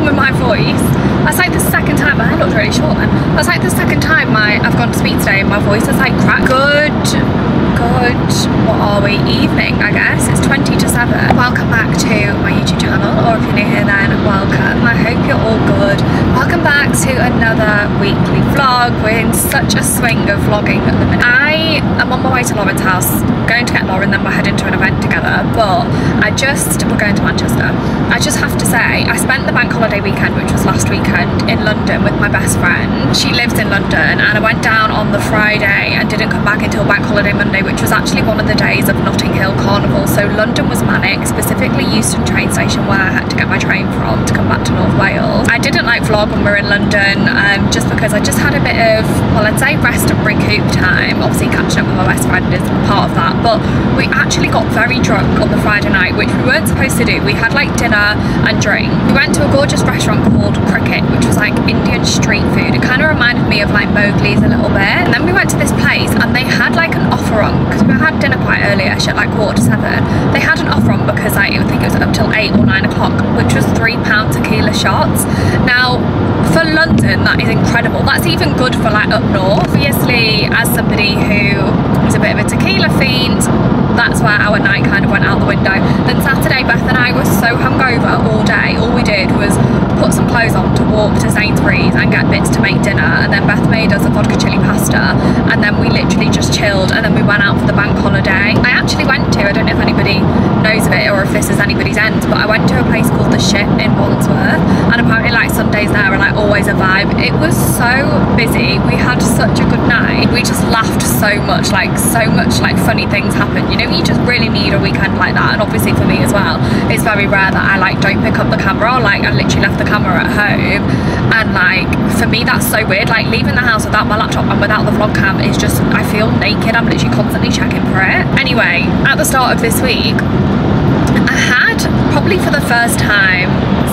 wrong with my voice? That's like the second time, my hair looks really short then. That's like the second time my I've gone to speak today and my voice is like cracked. Good, good, what are we, evening I guess. It's 20 to 7. Welcome back to my YouTube channel, or if you're new here then, welcome. I hope you're all good. Welcome back to another weekly vlog. We're in such a swing of vlogging at the minute. I am on my way to Lauren's house, going to get Lauren, then we're heading to an event together, but I just, we're going to Manchester. I just have to say, I spent the bank holiday weekend, which was last weekend, in London with my best friend. She lives in London, and I went down on the Friday and didn't come back until bank holiday Monday, which was actually one of the days of Notting Hill Carnival. So London was manic, specifically Euston train station where I had to get my train from to come back to North Wales. I didn't like vlog when we were in London um, just because I just had a bit of, well I'd say rest and recoup time. Obviously catching up with my best friend is part of that, but we actually got very drunk on the Friday night, which we weren't supposed to do. We had like dinner and drink. We went to a gorgeous restaurant called Cricket, which was like Indian street food. It kind of reminded me of like Mowgli's a little bit. And then we went to this place and they had like an offer on, because we had dinner quite early, at like quarter to seven. They had an offer on because like, I think it was up till eight or nine o'clock, which was three pound tequila shots. Now, for London, that is incredible. That's even good for like up north. Obviously, as somebody who is a bit of a tequila fiend, that's where our night kind of went out the window. Then Saturday, Beth and I were so hungover all day. All we did was put some clothes on to walk to Sainsbury's and get bits to make dinner. And then Beth made us a vodka chili pasta. And then we literally just chilled. And then we went out for the bank holiday. I actually went to, I don't know if anybody knows of it or if this is anybody's end, but I went to a place called The Ship in Wandsworth. And apparently like Sundays there are like always a vibe. It was so busy. We had such a good night. We just laughed so much, like so much like funny things happened. You know, you just really need a weekend like that. And obviously for me as well, it's very rare that I like don't pick up the camera. Like I literally left the camera at home. And like for me that's so weird. Like leaving the house without my laptop and without the vlog cam is just I feel naked. I'm literally constantly checking for it. Anyway, at the start of this week, I had probably for the first time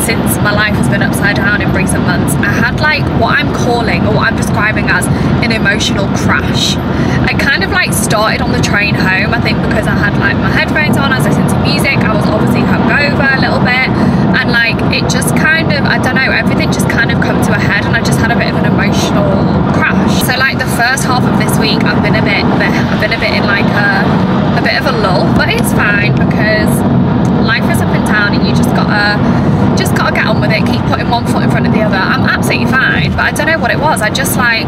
since my life has been upside down in recent months, I had like what I'm calling or what I'm describing as an emotional crash. I kind of like started on the train home, I think because I had like my headphones on, I was listening to music, I was obviously hungover a little bit, and like it just kind of, I don't know, everything just kind of come to a head and I just had a bit of an emotional crash. So like the first half of this week, I've been a bit, I've been a bit in like a, a bit of a lull, but it's fine because life is up and down and you just gotta just gotta get on with it keep putting one foot in front of the other. I'm absolutely fine but I don't know what it was. I just like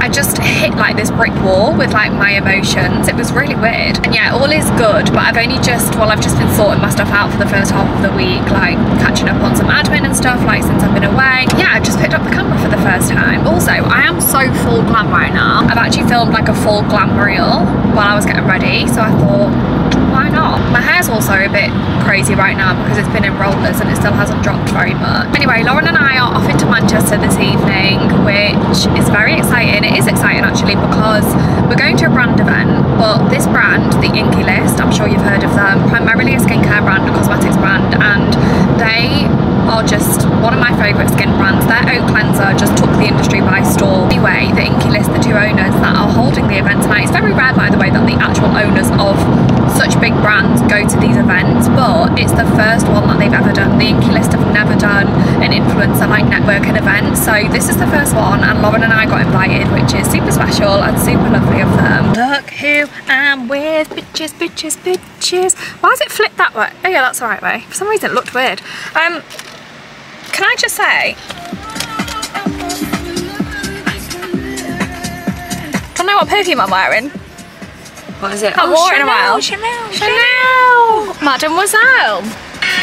I just hit like this brick wall with like my emotions. It was really weird. And yeah all is good but I've only just well I've just been sorting my stuff out for the first half of the week like catching up on some admin and stuff like since I've been away. Yeah I've just picked up the camera for the first time. Also I am so full glam right now. I've actually filmed like a full glam reel while I was getting ready so I thought not? My hair's also a bit crazy right now because it's been in rollers and it still hasn't dropped very much. Anyway, Lauren and I are off into Manchester this evening, which is very exciting. It is exciting actually because we're going to a brand event, but this brand, the Inkey List, I'm sure you've heard of them, primarily a skincare brand, a cosmetics brand, and they are just one of my favourite skin brands. Their oat cleanser just took the industry by storm. Anyway, the Inkey List, the two owners that are holding the event tonight, it's very rare by the way that the actual owners of such big brands go to these events, but it's the first one that they've ever done. The Inkey List have never done an influencer like networking event, so this is the first one, and Lauren and I got invited, which is super special and super lovely of them. Look who I'm with, bitches, bitches, bitches. Why does it flip that way? Oh yeah, that's the right way. For some reason it looked weird. Um, can I just say, do you know what perfume I'm wearing? What is it? Haven't oh, worn it in a while. Chanel, Chanel! Mademoiselle!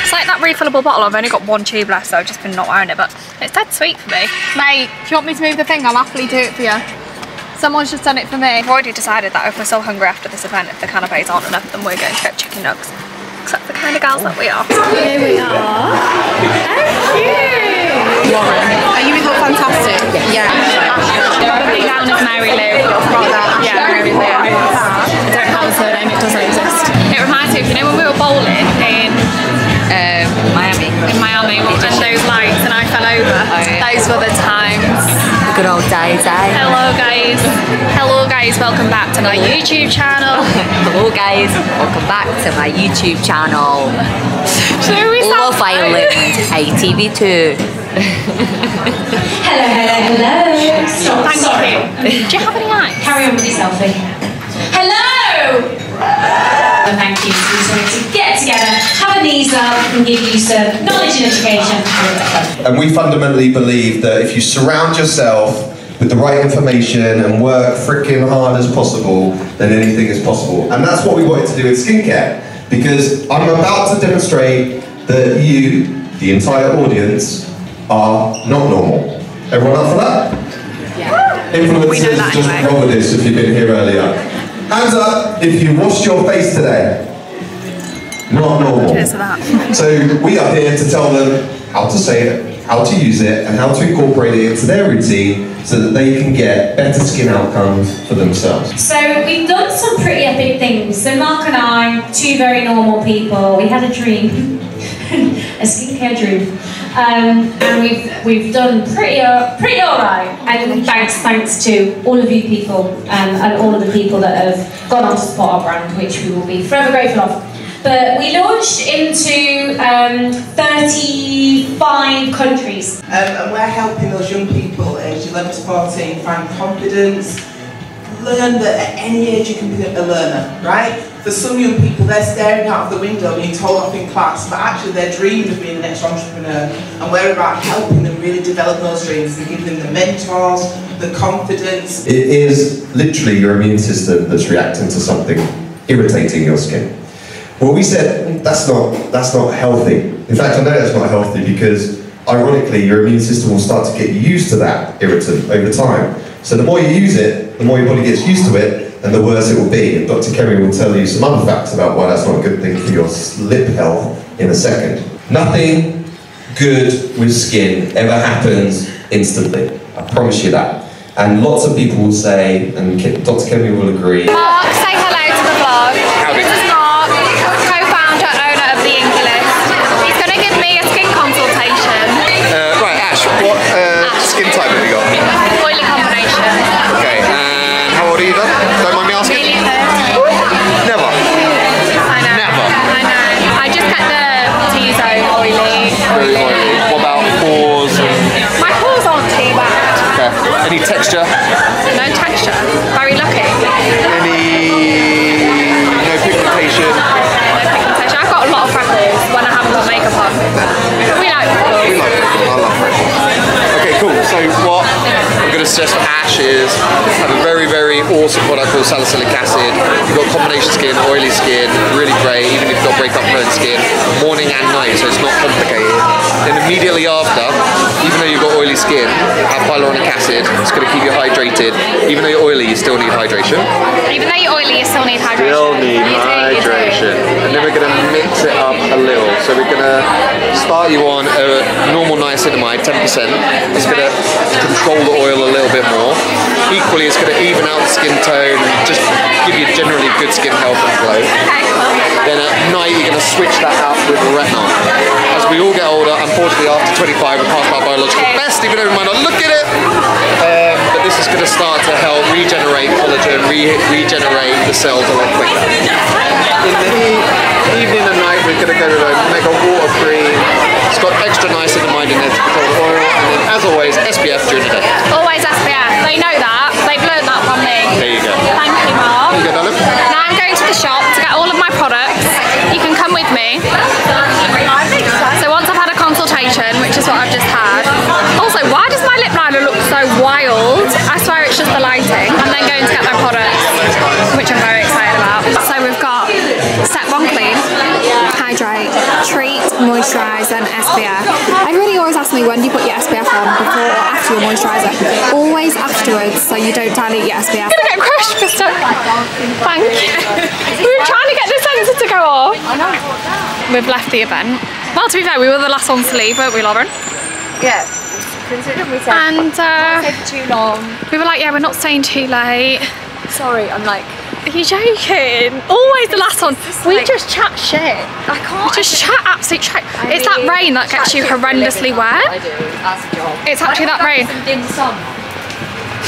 It's like that refillable bottle, I've only got one tube left so I've just been not wearing it but it's dead sweet for me. Mate, if you want me to move the thing, I'll happily do it for you. Someone's just done it for me. I've already decided that if we're so hungry after this event, if the canapes aren't enough, then we're going to get chicken nugs. Because that's the kind of girls that we are. Here we are. Oh, cute! Lauren. Are you with Look Fantastic? Yeah. Probably down as Mary Lou. Yeah, Mary Lou. I don't have a surname, it doesn't Good old days, eh? Hello guys. Hello guys, welcome back to my YouTube channel. Hello guys, welcome back to my YouTube channel. So we sound Love Island. ITV2. Hello, hello, hello. Stop, Thank sorry. you. Do you have any eyes? Carry on with your selfie. Hello! Thank you. So we just wanted to get together, have knees up, and give you some knowledge and education. And we fundamentally believe that if you surround yourself with the right information and work freaking hard as possible, then anything is possible. And that's what we wanted to do with skincare. Because I'm about to demonstrate that you, the entire audience, are not normal. Everyone up for that? Yeah. Influencers, We know that just anyway. roll with this if you've been here earlier. Hands up if you washed your face today. Not normal. Cheers to that. So we are here to tell them how to say it, how to use it, and how to incorporate it into their routine so that they can get better skin outcomes for themselves. So we've done some pretty epic things. So Mark and I, two very normal people, we had a dream, a skincare dream, um, and we've we've done pretty uh, pretty alright. And thanks thanks to all of you people um, and all of the people that have gone on to support our brand, which we will be forever grateful of. But we launched into um, 35 countries. Um, and we're helping those young people aged 11 to 14 find confidence, learn that at any age you can be a learner, right? For some young people, they're staring out of the window being told off in class, but actually they're dreaming of being the next entrepreneur. And we're about helping them really develop those dreams and giving them the mentors, the confidence, It is literally your immune system that's reacting to something irritating your skin. Well, we said "Mm, that's not that's not healthy. In fact, I know that's not healthy because ironically, your immune system will start to get used to that irritant over time. So the more you use it, the more your body gets used to it, and the worse it will be. And Dr. Kerry will tell you some other facts about why that's not a good thing for your lip health in a second. Nothing good with skin ever happens instantly. I promise you that. And lots of people will say, and Dr. Kerry will agree, Mark, say hello any texture? No texture. Very lucky. Any no pigmentation? No pigmentation. I've got a lot of freckles when I haven't got makeup on. We like freckles. We it. I love freckles. Okay, cool. So what I'm going to suggest for Ash have a very, very awesome product called salicylic acid. You've got combination skin, oily skin, really great, even if you've got breakup prone skin, morning and night, so it's not complicated. Then immediately after, even though you've got oily skin, have hyaluronic acid. It's going to keep you hydrated. Even though you're oily, you still need hydration. Even though you're oily, you still need hydration. Still need You do, you do. hydration. And then we're going to mix it up a little. So we're going to start you on a normal niacinamide, 10%. It's going to control the oil a little bit more. Equally, it's going to even out the skin tone, and just give you generally good skin health and glow. Then at night, you're going to switch that out with retinol. As we all get older, unfortunately, after 25, we're past our biological best, even though we might not look at it. Um, but this is going to start to help regenerate collagen, re- regenerate the cells a lot quicker. In the evening and night, we're going to go with a mega water cream. It's got extra niacinamide in to the oil, and then as always, SPF during the day. Always SPF. That. From me. There you go. Thank you, Mark. You go. Now I'm going to the shop to get all of my products. You can come with me. So once I've had a consultation, which is what I've just had. Also, why does my lip liner look so wild? I swear it's just the lighting. I'm then going to get my products, which I'm very excited about. So we've got Step 1 Clean, Hydrate, Treat, Moisturise and SPF. Everybody always asks me when do you put your SPF on, before or after your moisturiser. Always so you don't dilute your SPF. I'm gonna get crushed for stuff. Thank you. we were trying to get the sensor to go off. I know. We've left the event. Well, to be fair, we were the last ones to leave, weren't we, Lauren? Yeah. Considering we said And uh, for too long. we were like, yeah, we're not staying too late. Sorry, I'm like, Are you joking? Always the last one. We like- just chat shit. I can't. We just chat absolute shit. I It's that rain that gets you shit for a horrendously living, that's what I wet. do. That's a job. It's actually that rain.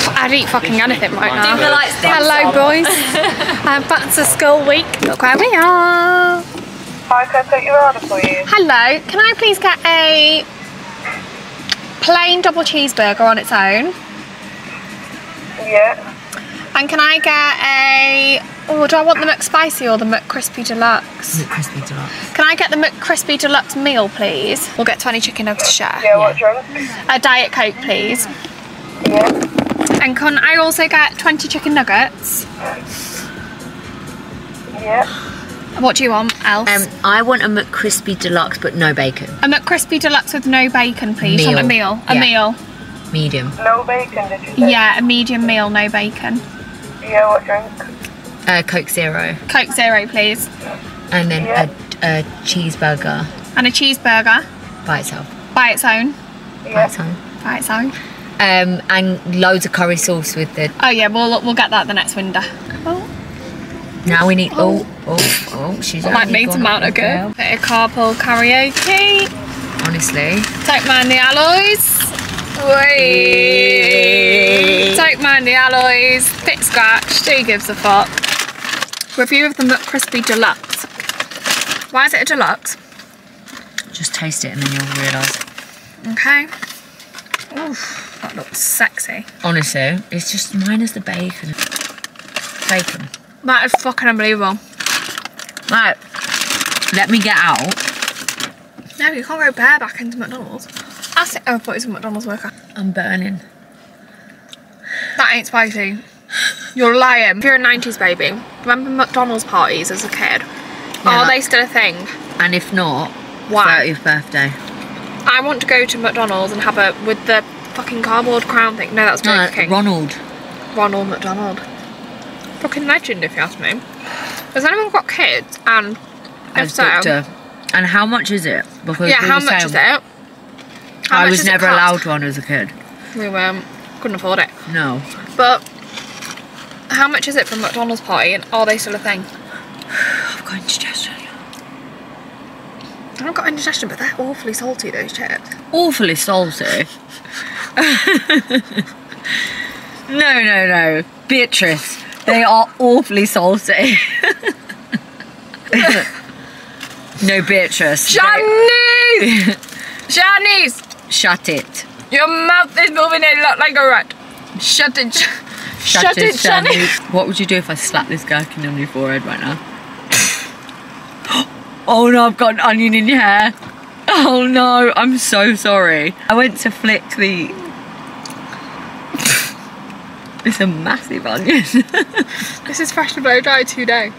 Some dim sum. I'd eat fucking anything right now. Dim the lights, dim Hello, sum. boys. I'm back to school week. Look where we are. Hi, can I take your order, please? Hello, can I please get a plain double cheeseburger on its own? Yeah. And can I get a Oh, do I want the McSpicy or the McCrispy Deluxe? McCrispy Deluxe. Can I get the McCrispy Deluxe meal, please? We'll get 20 chicken nuggets to share. Yeah, what drink? A Diet Coke, please. Yeah. And can I also get 20 chicken nuggets? Yeah. What do you want else? Um, I want a McCrispy Deluxe, but no bacon. a McCrispy Deluxe with no bacon, please. You want a Meal. meal? A Yeah. meal. Medium. No bacon, did you say? Yeah, a medium meal, no bacon. Yeah, what drink? Uh, Coke Zero. Coke Zero, please. And then Yeah. a, a cheeseburger And a cheeseburger by itself. by its own. By its own. By its own. Um, and loads of curry sauce with the. Oh yeah, we'll we'll get that the next window. Oh, Now we need. Oh, oh, oh, she's might only need to mount a go. Bit of carpool karaoke. Honestly. Don't mind the alloys. Whee! Don't mind the alloys. Bit scratch. Who gives a fuck? Review of the McCrispy Deluxe. Why is it a deluxe? Just taste it and then you'll realise. Okay. Oof, that looks sexy. Honestly, it's just minus the bacon. Bacon. That is fucking unbelievable. Right. Let me get out. No, you can't go bareback into McDonald's. That's it. Oh, I thought it was a McDonald's worker. I'm burning. That ain't spicy. You're lying. If you're a 90s baby, remember McDonald's parties as a kid? Yeah. Are they still a thing? And if not, Why? 30th birthday. I want to go to McDonald's and have a with the fucking cardboard crown thing. No, that's No, King. Ronald. Ronald McDonald. Fucking legend, if you ask me. Has anyone got kids? And if As so, doctor. And how much is it? Because yeah, we how much is it? How I was never allowed one as a kid. We um, couldn't afford it. No. But how much is it from McDonald's party? And are they still a thing? I've got indigestion. I haven't got indigestion, but they're awfully salty. Those chips. Awfully salty. no, no, no. Beatrice, they are awfully salty. no, Beatrice. Shanice! Shanice! Shut it. Your mouth is moving a lot like a rat. Shut it. Sh- Shut, it, Shanice. Shanice. What would you do if I slapped this gherkin on your forehead right now? oh no, I've got an onion in your hair. Oh no, I'm so sorry. I went to flick the. It's a massive onion. This is fresh to blow dry today.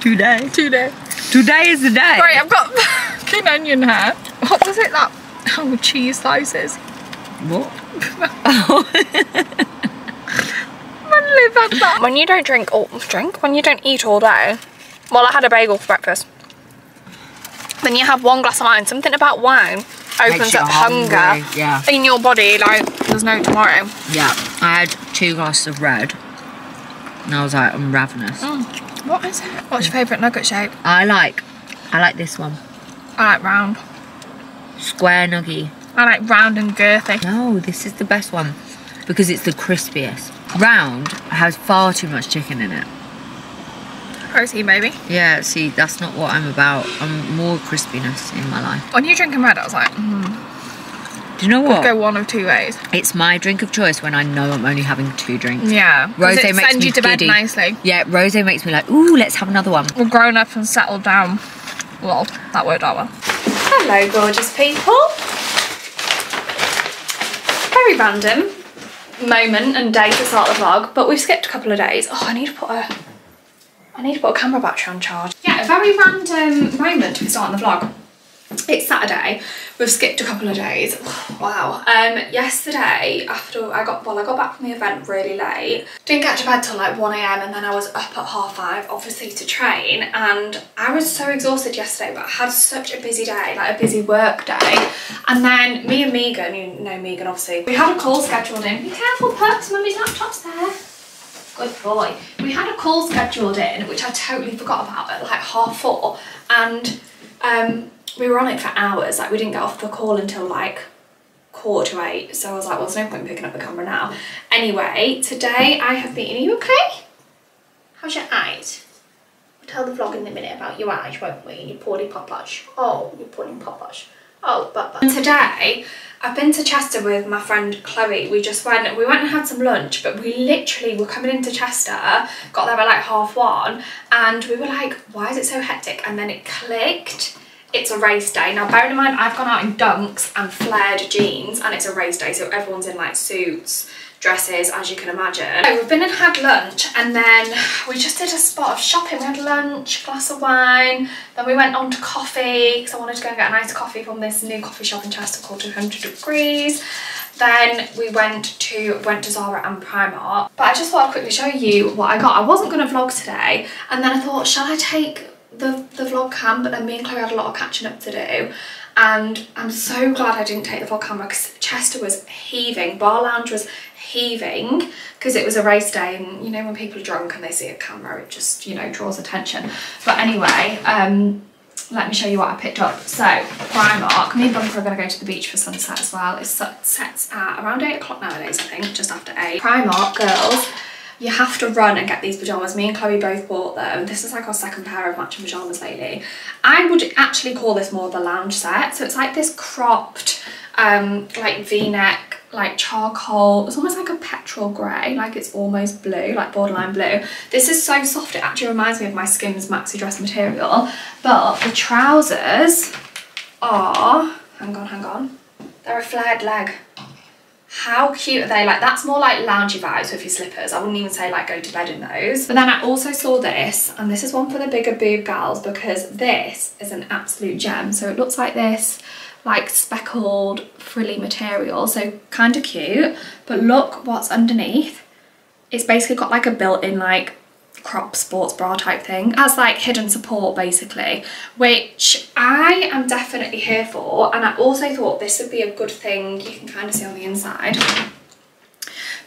Today. Today. Today is the day. Right, I've got fucking onion hair. What was it that? Oh, cheese slices. What? live at. When you don't drink all drink, when you don't eat all day. Well, I had a bagel for breakfast. Then you have one glass of wine. Something about wine opens Makes you up hunger yeah. in your body like there's no tomorrow. Yeah, I had two glasses of red. And I was like, I'm ravenous. What is it? What's your favourite nugget shape? I like, I like this one. I like round. Square nuggy. I like round and girthy. No, this is the best one because it's the crispiest. Round has far too much chicken in it. Protein, baby. Yeah, see, that's not what I'm about. I'm more crispiness in my life. When you're drinking red, I was like, mm, Do you know what? could what? go one of two ways. It's my drink of choice when I know I'm only having two drinks. Yeah. 'cause Rose it makes sends me you to bed nicely. Yeah, rose makes me like, ooh, let's have another one. We're grown up and settled down. Well, that worked out well. Hello, gorgeous people. Very random moment and day to start the vlog, but we've skipped a couple of days. Oh, I need to put a, I need to put a camera battery on charge. Yeah, a very random moment to start the vlog. It's Saturday. We've skipped a couple of days. Wow. Um, yesterday, after I got well, I got back from the event really late. Didn't get to bed till like 1 a.m. and then I was up at half five, obviously to train. And I was so exhausted yesterday, but I had such a busy day, like a busy work day. And then me and Megan, you know Megan obviously, we had a call scheduled in. Be careful, Perks, mummy's laptop's there. Good boy. We had a call scheduled in, which I totally forgot about at like half four. And um, we were on it for hours. Like we didn't get off the call until like quarter to eight. So I was like, well, there's no point in picking up the camera now. Anyway, today I have been, are you okay? How's your eyes? We'll tell the vlog in a minute about your eyes, won't we? Your poorly poposh. Oh, your poorly poposh. Oh, but, but. And today, I've been to Chester with my friend Chloe. We just went, we went and had some lunch, but we literally were coming into Chester, got there at like half one, and we were like, why is it so hectic? And then it clicked. It's a race day. Now, bearing in mind, I've gone out in dunks and flared jeans, and it's a race day, so everyone's in like suits dresses as you can imagine. So we've been and had lunch and then we just did a spot of shopping. We had lunch, glass of wine, then we went on to coffee because I wanted to go and get a nice coffee from this new coffee shop in Chester called 200 Degrees. Then we went to went to Zara and Primark. But I just thought I'd quickly show you what I got. I wasn't going to vlog today and then I thought shall I take the, the vlog cam but then me and Chloe had a lot of catching up to do. And I'm so glad I didn't take the vlog camera because Chester was heaving, Bar Lounge was heaving because it was a race day and you know when people are drunk and they see a camera it just you know draws attention. But anyway um let me show you what I picked up. So Primark me and Bunker are going to go to the beach for sunset as well. It sets at around 8 o'clock nowadays I think just after 8 Primark girls you have to run and get these pyjamas. Me and Chloe both bought them. This is like our second pair of matching pyjamas lately. I would actually call this more the lounge set. So it's like this cropped, um, like v-neck, like charcoal. It's almost like a petrol grey, like it's almost blue, like borderline blue. This is so soft, it actually reminds me of my Skims maxi dress material. But the trousers are, hang on, hang on, they're a flared leg. How cute are they? Like that's more like loungy vibes with your slippers. I wouldn't even say like go to bed in those. But then I also saw this and this is one for the bigger boob gals because this is an absolute gem. So it looks like this like speckled frilly material. So kind of cute. But look what's underneath. It's basically got like a built-in like crop sports bra type thing as like hidden support basically which I am definitely here for and I also thought this would be a good thing you can kind of see on the inside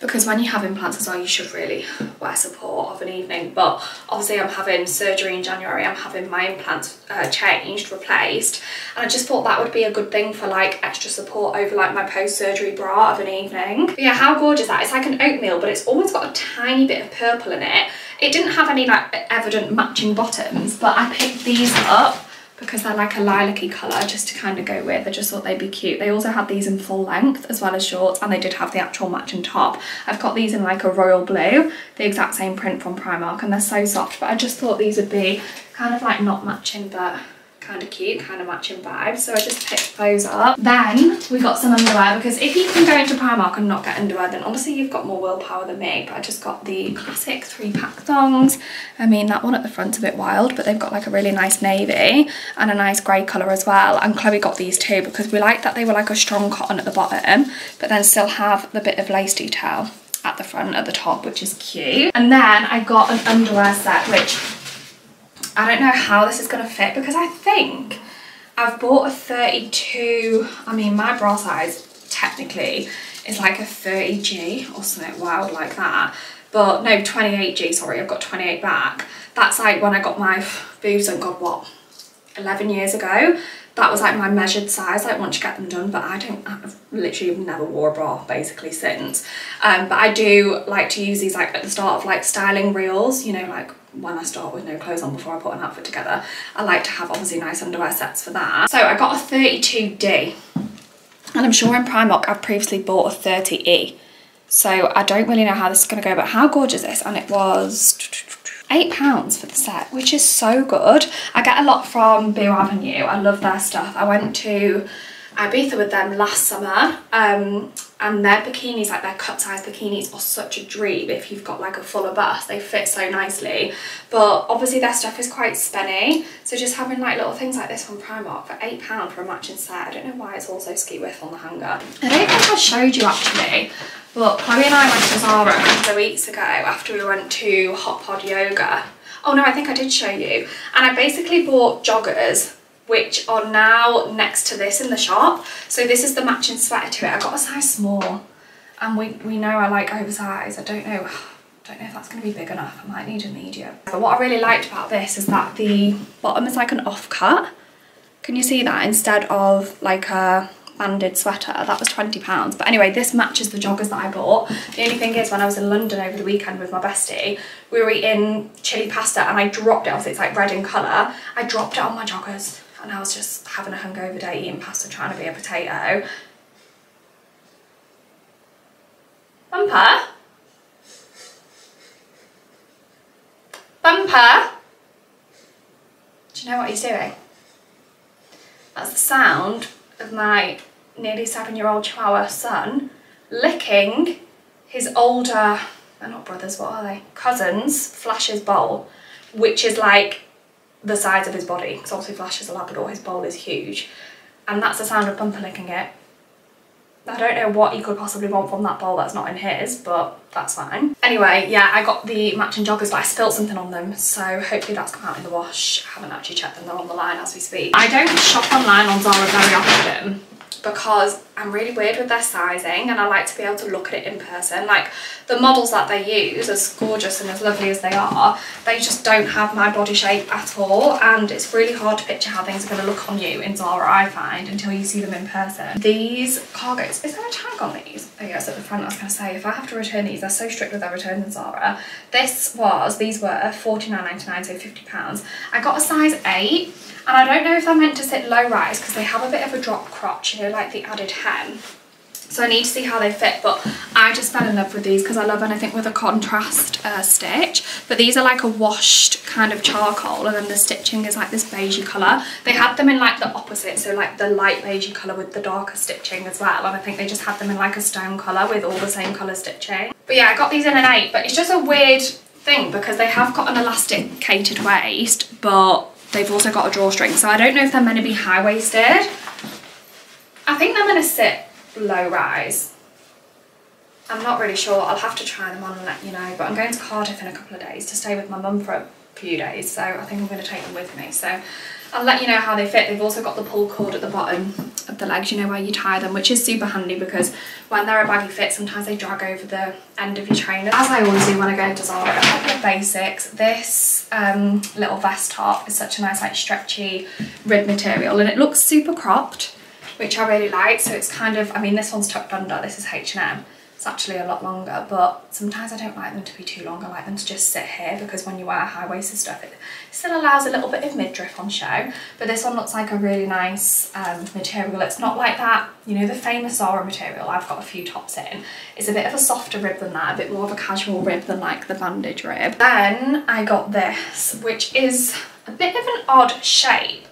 because when you have implants as well you should really wear support of an evening but obviously I'm having surgery in January I'm having my implants uh, changed replaced and I just thought that would be a good thing for like extra support over like my post-surgery bra of an evening. But yeah how gorgeous that it's like an oatmeal but it's almost got a tiny bit of purple in it it didn't have any like evident matching bottoms but I picked these up because they're like a lilac-y colour just to kind of go with. I just thought they'd be cute. They also had these in full length as well as shorts and they did have the actual matching top. I've got these in like a royal blue, the exact same print from Primark and they're so soft but I just thought these would be kind of like not matching but kind of cute, kind of matching vibe. So I just picked those up. Then we got some underwear because if you can go into Primark and not get underwear, then obviously you've got more willpower than me. But I just got the classic three pack thongs. I mean, that one at the front's a bit wild, but they've got like a really nice navy and a nice grey colour as well. And Chloe got these too because we liked that they were like a strong cotton at the bottom, but then still have the bit of lace detail at the front at the top which is cute and then I got an underwear set which I don't know how this is going to fit because I think I've bought a 32, I mean my bra size technically is like a 30G or something wild like that. But no, 28G, sorry, I've got 28 back. That's like when I got my boobs and God, what, 11 years ago. That was like my measured size, like once you get them done, but I don't, I've literally never wore a bra basically since. Um, but I do like to use these like at the start of like styling reels, you know, like when I start with no clothes on before I put an outfit together. I like to have obviously nice underwear sets for that. So I got a 32D and I'm sure in Primark I've previously bought a 30E. So I don't really know how this is going to go, but how gorgeous is this? And it was eight pounds for the set, which is so good. I get a lot from Boux Avenue. I love their stuff. I went to Ibiza with them last summer um, and their bikinis, like their cut size bikinis are such a dream if you've got like a fuller bust. They fit so nicely. But obviously their stuff is quite spenny. So just having like little things like this from Primark for £8 for a matching set. I don't know why it's also ski width on the hanger. I don't think I showed you actually. But Chloe and I went to Zara a couple of weeks ago after we went to Hot Pod Yoga. Oh no, I think I did show you. And I basically bought joggers which are now next to this in the shop. So this is the matching sweater to it. I got a size small and we, we know I like oversized. I don't know, don't know if that's gonna be big enough. I might need a medium. But what I really liked about this is that the bottom is like an offcut. Can you see that? Instead of like a banded sweater. That was £20. But anyway, this matches the joggers that I bought. The only thing is when I was in London over the weekend with my bestie, we were eating chili pasta and I dropped it off. It's like red in colour. I dropped it on my joggers and I was just having a hungover day eating pasta trying to be a potato. Bumper? Bumper? Do you know what he's doing? That's the sound of my nearly seven year old chihuahua son licking his older, they're not brothers, what are they? Cousins, Flash's bowl, which is like the size of his body. Because obviously Flash is a Labrador, his bowl is huge. And that's the sound of Bumper licking it. I don't know what he could possibly want from that bowl that's not in his, but that's fine. Anyway, yeah, I got the matching joggers, but I spilt something on them, so hopefully that's come out in the wash. I haven't actually checked them, they're on the line as we speak. I don't shop online on Zara very often because I'm really weird with their sizing and I like to be able to look at it in person. Like the models that they use, as gorgeous and as lovely as they are, they just don't have my body shape at all and it's really hard to picture how things are going to look on you in Zara, I find, until you see them in person. These cargos, is there a tag on these? Oh yes, at the front I was going to say, if I have to return these, they're so strict with their returns in Zara. This was, these were $49.99, so £50. I got a size 8 and I don't know if they're meant to sit low rise because they have a bit of a drop crotch, you know, like the added hem. So I need to see how they fit, but I just fell in love with these because I love anything with a contrast uh, stitch. But these are like a washed kind of charcoal and then the stitching is like this beigey colour. They had them in like the opposite, so like the light beigey colour with the darker stitching as well. And I think they just had them in like a stone colour with all the same colour stitching. But yeah, I got these in an 8, but it's just a weird thing because they have got an elasticated waist, but they've also got a drawstring. So I don't know if they're meant to be high-waisted. I think they're meant to sit low rise. I'm not really sure. I'll have to try them on and let you know. But I'm going to Cardiff in a couple of days to stay with my mum for a few days. So I think I'm going to take them with me. So I'll let you know how they fit. They've also got the pull cord at the bottom of the legs, you know, where you tie them, which is super handy because when they're a baggy fit, sometimes they drag over the end of your trainer. As I always do when I go into Zara, a couple of basics. This um, little vest top is such a nice, like, stretchy rib material and it looks super cropped which I really like. So it's kind of, I mean, this one's tucked under, this is H&M. It's actually a lot longer, but sometimes I don't like them to be too long. I like them to just sit here because when you wear high-waisted stuff, it still allows a little bit of midriff on show. But this one looks like a really nice um, material. It's not like that, you know, the famous Zara material I've got a few tops in. It's a bit of a softer rib than that, a bit more of a casual rib than like the bandage rib. Then I got this, which is a bit of an odd shape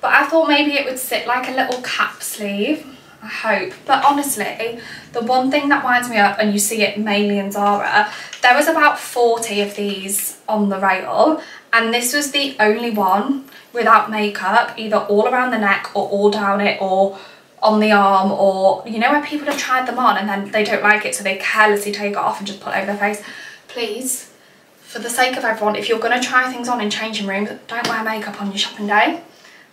but I thought maybe it would sit like a little cap sleeve I hope. But honestly the one thing that winds me up and you see it mainly in Zara there was about 40 of these on the rail and this was the only one without makeup either all around the neck or all down it or on the arm or you know where people have tried them on and then they don't like it so they carelessly take it off and just put it over their face. Please for the sake of everyone if you're going to try things on in changing rooms don't wear makeup on your shopping day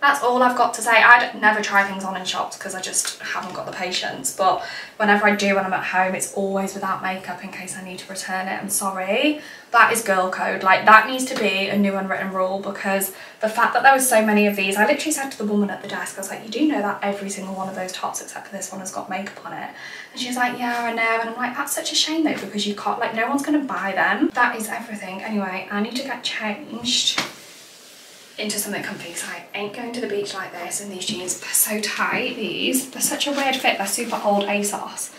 that's all I've got to say. I'd never try things on in shops because I just haven't got the patience. But whenever I do when I'm at home, it's always without makeup in case I need to return it. I'm sorry. That is girl code. Like that needs to be a new unwritten rule because the fact that there was so many of these, I literally said to the woman at the desk, I was like, you do know that every single one of those tops except for this one has got makeup on it. And she was like, yeah, I know. And I'm like, that's such a shame though because you can't, like no one's going to buy them. That is everything. Anyway, I need to get changed into something comfy because I ain't going to the beach like this in these jeans. They're so tight, these. They're such a weird fit. They're super old ASOS.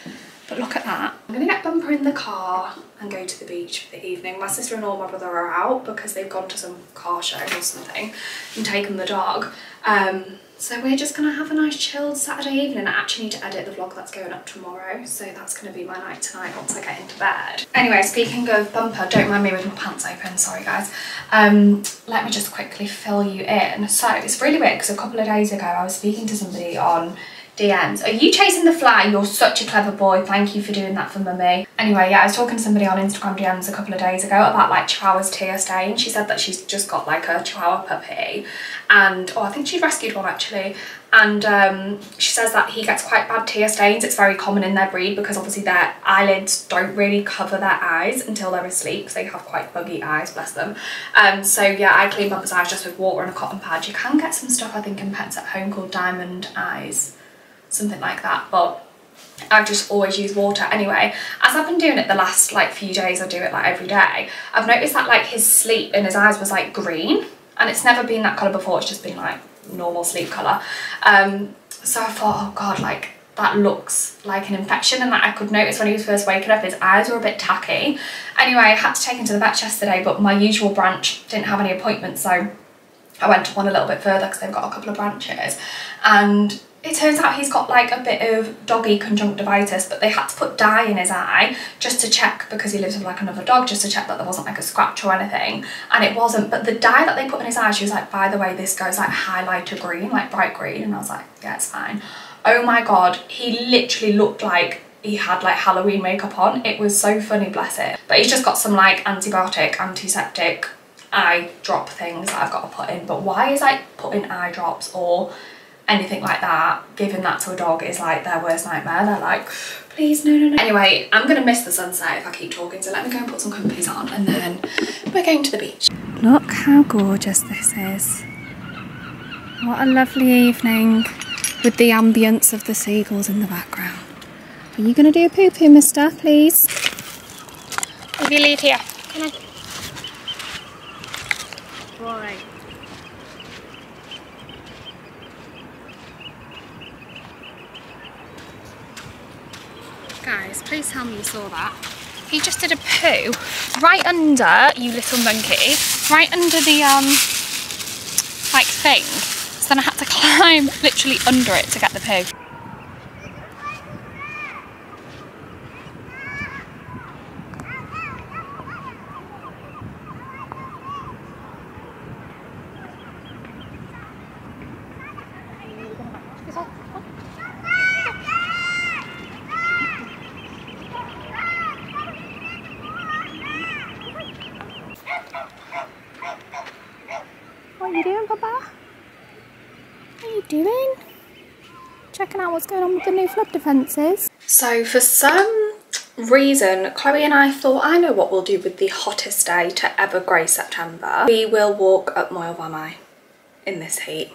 But look at that. I'm going to get Bumper in the car and go to the beach for the evening. My sister-in-law and my brother are out because they've gone to some car show or something and taken the dog. Um, so we're just going to have a nice chilled Saturday evening. I actually need to edit the vlog that's going up tomorrow. So that's going to be my night tonight once I get into bed. Anyway, speaking of bumper, don't mind me with my pants open, sorry guys. Um, let me just quickly fill you in. So it's really weird because a couple of days ago I was speaking to somebody on DMs. Are you chasing the fly? You're such a clever boy. Thank you for doing that for mummy. Anyway, yeah, I was talking to somebody on Instagram DMs a couple of days ago about like Chihuahua's tear stain. She said that she's just got like a Chihuahua puppy and, oh, I think she rescued one actually. And um, she says that he gets quite bad tear stains. It's very common in their breed because obviously their eyelids don't really cover their eyes until they're asleep because they have quite buggy eyes, bless them. Um, so yeah, I clean Bumper's eyes just with water and a cotton pad. You can get some stuff I think in Pets at Home called Diamond Eyes something like that. But I've just always used water anyway. As I've been doing it the last like few days, I do it like every day. I've noticed that like his sleep in his eyes was like green and it's never been that colour before. It's just been like normal sleep colour. Um, so I thought, oh God, like that looks like an infection and that I could notice when he was first waking up his eyes were a bit tacky. Anyway, I had to take him to the vet yesterday but my usual branch didn't have any appointments so I went to one a little bit further because they've got a couple of branches and it turns out he's got like a bit of doggy conjunctivitis but they had to put dye in his eye just to check because he lives with like another dog just to check that there wasn't like a scratch or anything. And it wasn't but the dye that they put in his eye she was like by the way this goes like highlighter green like bright green. And I was like yeah it's fine. Oh my god he literally looked like he had like Halloween makeup on. It was so funny bless it. But he's just got some like antibiotic antiseptic eye drop things that I've got to put in. But why is like putting eye drops or anything like that giving that to a dog is like their worst nightmare. They're like please no no no. Anyway I'm gonna miss the sunset if I keep talking so let me go and put some comfies on and then we're going to the beach. Look how gorgeous this is. What a lovely evening with the ambience of the seagulls in the background. Are you gonna do a poo poo mister? Please. If you leave here. Come on Right. Guys, please tell me you saw that. He just did a poo right under, you little monkey, right under the, um, like thing. So then I had to climb literally under it to get the poo. What are you doing, Papa? What are you doing? Checking out flood defences. So for some reason, Chloe and I thought, I know what we'll do with the hottest day to ever grace September. We will walk up Moel Famau in this heat.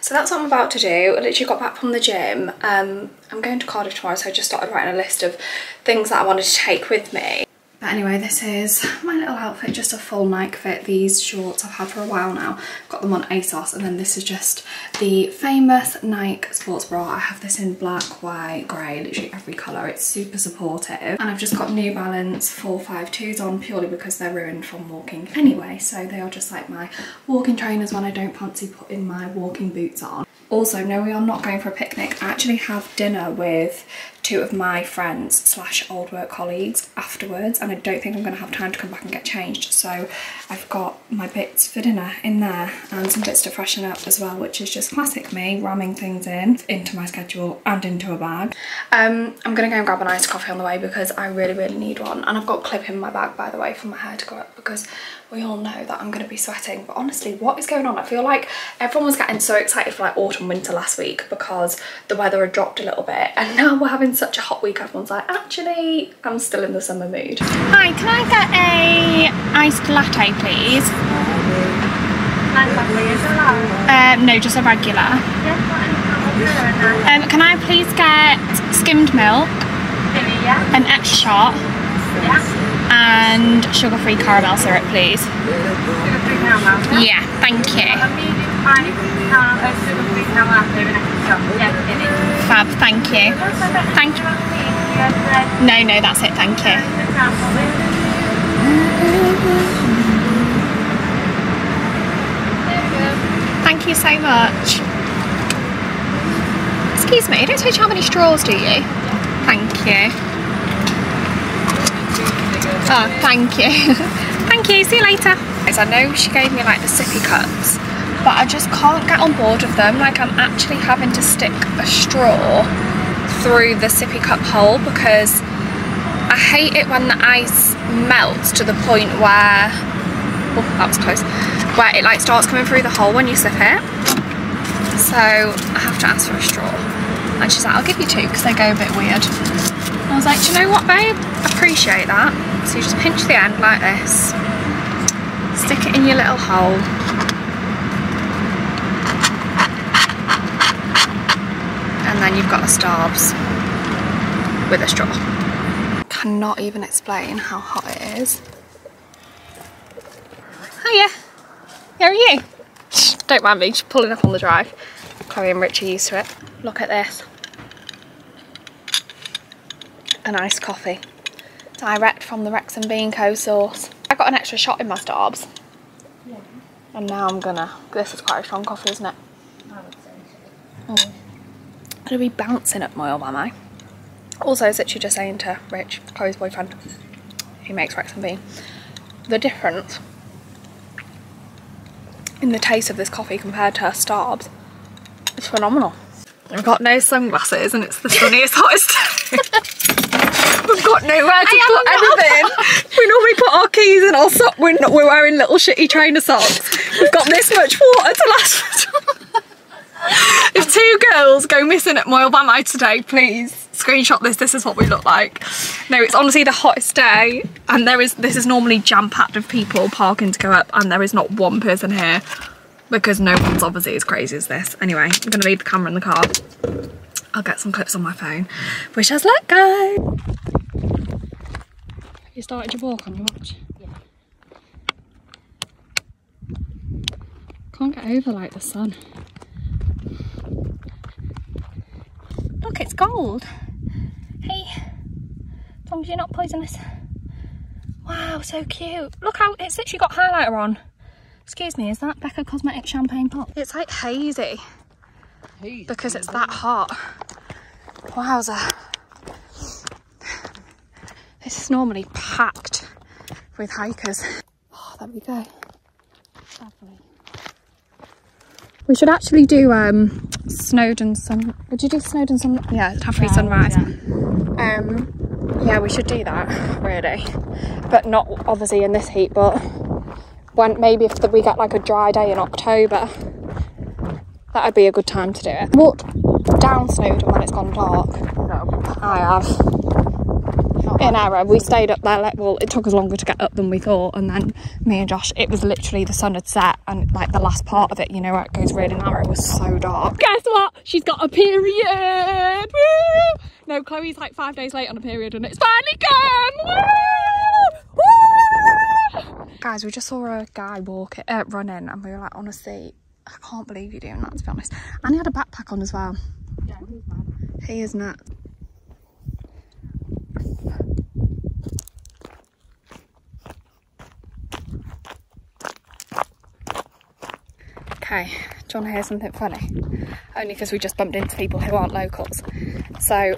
So that's what I'm about to do. I literally got back from the gym. Um, I'm going to Cardiff tomorrow, so I just started writing a list of things that I wanted to take with me. But anyway, this is my little outfit, just a full Nike fit. These shorts I've had for a while now. Got them on ASOS and then this is just the famous Nike sports bra. I have this in black, white, grey, literally every colour. It's super supportive. And I've just got New Balance 452s on purely because they're ruined from walking anyway. So they are just like my walking trainers when I don't fancy putting my walking boots on. Also, no, we are not going for a picnic. I actually have dinner with two of my friends slash old work colleagues afterwards and I don't think I'm going to have time to come back and get changed so I've got my bits for dinner in there and some bits to freshen up as well which is just classic me ramming things in into my schedule and into a bag. Um, I'm going to go and grab an iced coffee on the way because I really really need one and I've got a clip in my bag by the way for my hair to go up because we all know that I'm going to be sweating but honestly what is going on? I feel like everyone was getting so excited for like autumn winter last week because the weather had dropped a little bit and now we're having such a hot week everyone's like actually I'm still in the summer mood. Hi can I get a iced latte please? Um, no just a regular. Um, can I please get skimmed milk? An extra shot and sugar-free caramel syrup please. Yeah thank you. Fab thank you. Thank you. No no that's it thank you. Thank you so much. Excuse me you don't suppose how many straws do you? Thank you Oh, thank you. thank you, see you later. Guys, I know she gave me like the sippy cups, but I just can't get on board with them. Like I'm actually having to stick a straw through the sippy cup hole because I hate it when the ice melts to the point where, oh, that was close, where it like starts coming through the hole when you sip it. So I have to ask for a straw. And she's like, I'll give you two because they go a bit weird. And I was like, do you know what, babe? Appreciate that. So you just pinch the end like this, stick it in your little hole, and then you've got a Starbs with a straw. Cannot even explain how hot it is. Hiya, how are you? Don't mind me, just pulling up on the drive. Chloe and Rich are used to it. Look at this. A nice coffee. Direct from the Rex and Bean Co source. I got an extra shot in my Starbs. And now I'm gonna, this is quite a strong coffee, isn't it? I would Mm. I'm gonna be bouncing up my oil, am I? Also, as literally just saying to Rich, Chloe's boyfriend, who makes Rex and Bean, the difference in the taste of this coffee compared to Starbs is phenomenal. I've got no sunglasses and it's the sunniest, hottest We've got nowhere to put anything. we normally put our keys in our sock. We're, not, we're wearing little shitty trainer socks. We've got this much water to last If two girls go missing at Moel Famau today, please screenshot this. This is what we look like. No, it's honestly the hottest day and there is, this is normally jam-packed of people parking to go up and there is not one person here because no one's obviously as crazy as this. Anyway, I'm gonna leave the camera in the car. I'll get some clips on my phone. Wish us luck, guys. You started your walk on your watch? Yeah. Can't get over like the sun. Look, it's gold. Hey, as long as you're not poisonous. Wow, so cute. Look how it's literally got highlighter on. Excuse me, is that Becca Cosmetic Champagne Pop? It's like hazy. hazy. Because it's that hot. Wowza. This is normally packed with hikers. Oh, there we go. Lovely. We should actually do um, Snowdon sun. Would you do Snowdon sun? Yeah, Taffrey yeah, sunrise. Yeah. Um, yeah, we should do that really, but not obviously in this heat. But when maybe if we get like a dry day in October, that would be a good time to do it. Walked down Snowdon when it's gone dark. No, I have in. We stayed up there, like, well, it took us longer to get up than we thought. And then me and Josh, it was literally the sun had set and like the last part of it, you know, where it goes really narrow, it was so dark. Guess what? She's got a period. Woo! No, Chloe's like five days late on a period and it's finally gone. Woo! Guys, we just saw a guy walking, uh, running and we were like, honestly, I can't believe you're doing that, to be honest. And he had a backpack on as well. Yeah, he's mad. He is nuts. Okay, do you want to hear something funny? Only because we just bumped into people who aren't locals. So,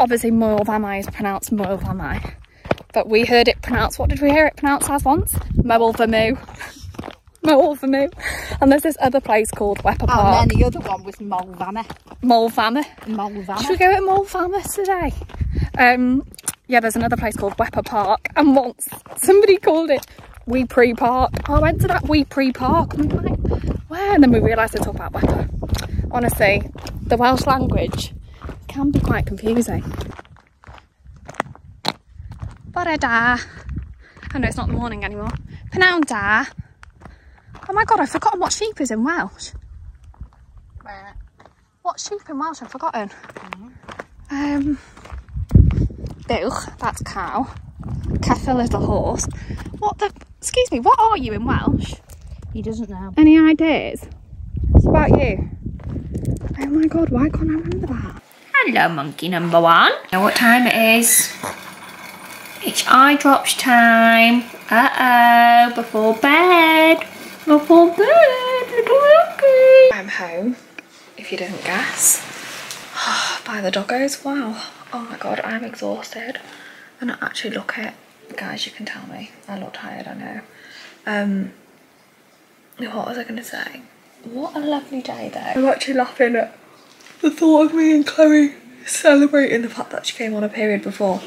obviously Moel Famau is pronounced Moyle Vamai. But we heard it pronounced, what did we hear it pronounced as once? Moyle Vamoo. And there's this other place called Wepre Park. Oh, and then the other one was Molvama. Molvama. Molvama. Should we go at Molvama today? Um, yeah, there's another place called Wepre Park. And once somebody called it Wee Pre Park. Oh, I went to that Wee Pre Park. I'm like, where? And then we realised it's talk about Wepre. Honestly, the Welsh language can be quite confusing. Bore da. I know it's not the morning anymore. Pnawn da. Oh my god, I've forgotten what sheep is in Welsh. Where? What sheep in Welsh? I've forgotten. Mm -hmm. Um, Buwch, that's cow. Ceffyl is the horse. What the? Excuse me, what are you in Welsh? He doesn't know. Any ideas? It's about you. Oh my god, why can't I remember that? Hello, monkey number one. Know what time it is? It's eye drops time. Uh-oh, before bed. Before bed, little. I'm home, if you didn't guess. By the doggos, wow. Oh my god, I'm exhausted. And I actually look it guys you can tell me I look tired I know um what was I gonna say what a lovely day though I'm actually laughing at the thought of me and Chloe celebrating the fact that she came on a period before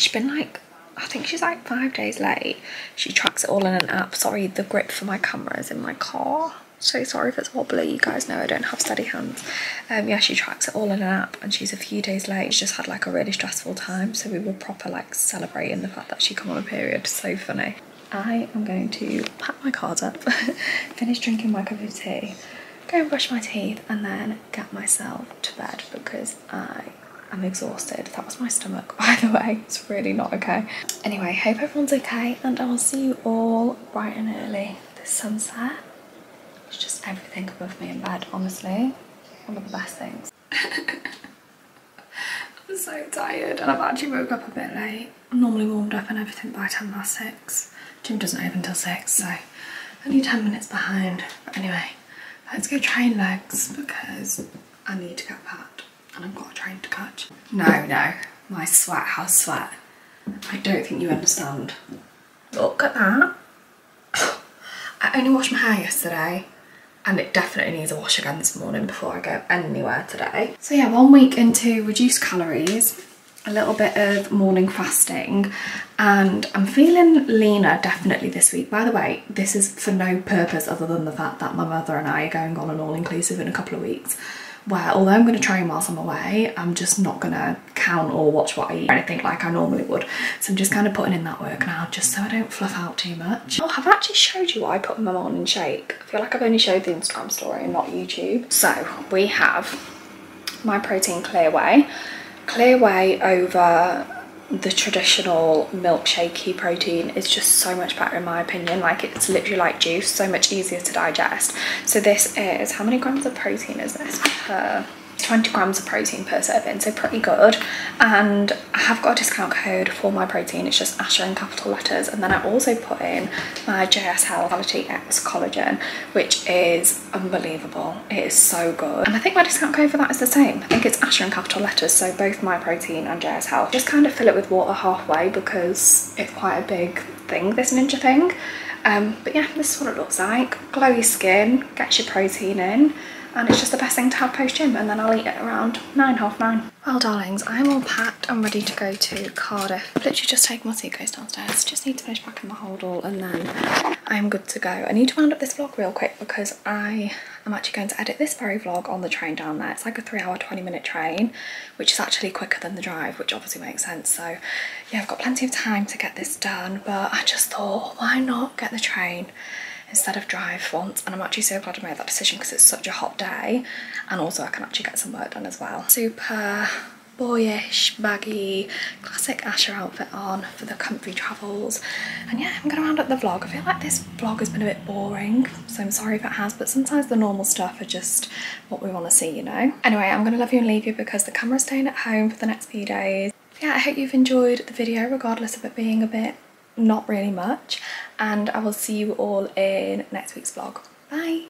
she's been like I think she's like five days late. She tracks it all in an app. Sorry the grip for my camera is in my car. So sorry if it's wobbly. You guys know I don't have steady hands. Um yeah she tracks it all in an app and she's a few days late. She's just had like a really stressful time so we were proper like celebrating the fact that she come on a period. So funny. I am going to pack my cards up finish drinking my cup of tea go and brush my teeth and then get myself to bed because I am exhausted. That was my stomach, by the way. It's really not okay. Anyway, hope everyone's okay and I will see you all bright and early this sunset. It's just everything above me in bed, honestly. One of the best things. I'm so tired and I've actually woke up a bit late. I'm normally warmed up and everything by 10 past 6. Gym doesn't open till 6 so only 10 minutes behind. But anyway, let's go train legs because I need to get packed and I've got a train to catch. No, no, my sweat has sweat. I don't think you understand. Look at that. I only washed my hair yesterday and it definitely needs a wash again this morning before I go anywhere today. So yeah, one week into reduced calories, a little bit of morning fasting and I'm feeling leaner definitely this week. By the way, this is for no purpose other than the fact that my mother and I are going on an all-inclusive in a couple of weeks where although I'm going to train whilst I'm away, I'm just not going to count or watch what I eat or anything like I normally would. So I'm just kind of putting in that work now just so I don't fluff out too much. Oh, I've actually showed you what I put in my morning shake. I feel like I've only showed the Instagram story and not YouTube. So we have my protein clear whey. Clear whey over the traditional milkshakey protein is just so much better in my opinion. Like it's literally like juice so much easier to digest. So this is how many grams of protein is this per 20 grams of protein per serving so pretty good. And I have got a discount code for my protein it's just Asher in capital letters. And then I also put in my JS Health Vitality X collagen which is unbelievable. It is so good. And I think my discount code for that is the same. I think it's Asher in capital letters so both my protein and JS Health just kind of fill it with water halfway because it's quite a big thing this ninja thing. Um, but yeah this is what it looks like. Glowy skin gets your protein in and it's just the best thing to have post gym and then I'll eat it around nine, half nine. Well darlings, I'm all packed and ready to go to Cardiff. I've literally just taken my suitcase downstairs, just need to finish packing my hold all and then I'm good to go. I need to round up this vlog real quick because I am actually going to edit this very vlog on the train down there. It's like a three hour, 20 minute train, which is actually quicker than the drive, which obviously makes sense. So yeah, I've got plenty of time to get this done, but I just thought, why not get the train? Instead of drive once and I'm actually so glad I made that decision because it's such a hot day and also I can actually get some work done as well. Super boyish, baggy, classic Asher outfit on for the comfy travels. And yeah, I'm gonna round up the vlog. I feel like this vlog has been a bit boring, so I'm sorry if it has, but sometimes the normal stuff are just what we wanna see, you know? Anyway, I'm gonna love you and leave you because the camera's staying at home for the next few days. Yeah, I hope you've enjoyed the video regardless of it being a bit not really much and I will see you all in next week's vlog. Bye!